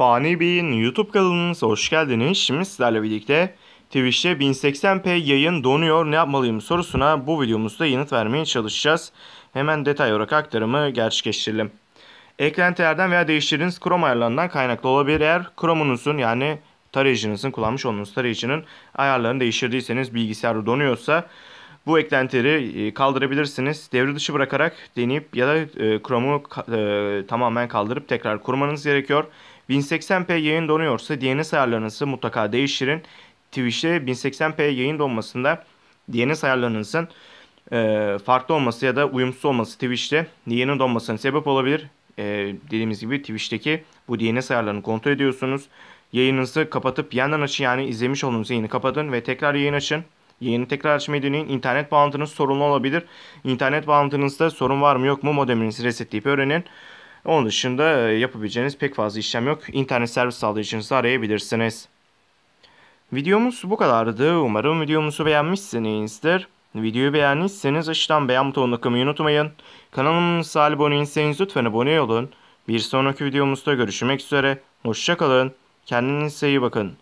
Fani Bey'in YouTube kanalınıza hoş geldiniz. Şimdi sizlerle birlikte Twitch'te 1080p yayın donuyor ne yapmalıyım sorusuna bu videomuzda yanıt vermeye çalışacağız. Hemen detay olarak aktarımı gerçekleştirelim. Eklentilerden veya değiştirdiğiniz Chrome ayarlarından kaynaklı olabilir. Eğer Chrome'unuzun yani tarayıcınızın kullanmış olduğunuz tarayıcının ayarlarını değiştirdiyseniz bilgisayar donuyorsa bu eklentileri e, kaldırabilirsiniz. Devre dışı bırakarak deneyip ya da e, Chrome'u e, tamamen kaldırıp tekrar kurmanız gerekiyor. 1080p yayın donuyorsa DNS ayarlarınızı mutlaka değiştirin. Twitch'te 1080p yayın donmasında DNS ayarlarınızın farklı olması ya da uyumsuz olması Twitch'te yayının donmasına sebep olabilir. dediğimiz gibi Twitch'teki bu DNS ayarlarını kontrol ediyorsunuz. Yayınınızı kapatıp yandan açın yani izlemiş olduğunuz yayını kapatın ve tekrar yayın açın. Yayını tekrar açmayı deneyin. İnternet bağlantınız sorunlu olabilir. İnternet bağlantınızda sorun var mı yok mu modeminizi resetleyip öğrenin. Onun dışında e, yapabileceğiniz pek fazla işlem yok. İnternet servis sağlayıcınızı arayabilirsiniz. Videomuz bu kadardı. Umarım videomuzu beğenmişsinizdir. Videoyu beğendiyseniz aşağıdan beğen butonuna kılmayı unutmayın. Kanalımıza abone değilseniz lütfen abone olun. Bir sonraki videomuzda görüşmek üzere. Hoşçakalın. Kendinize iyi bakın.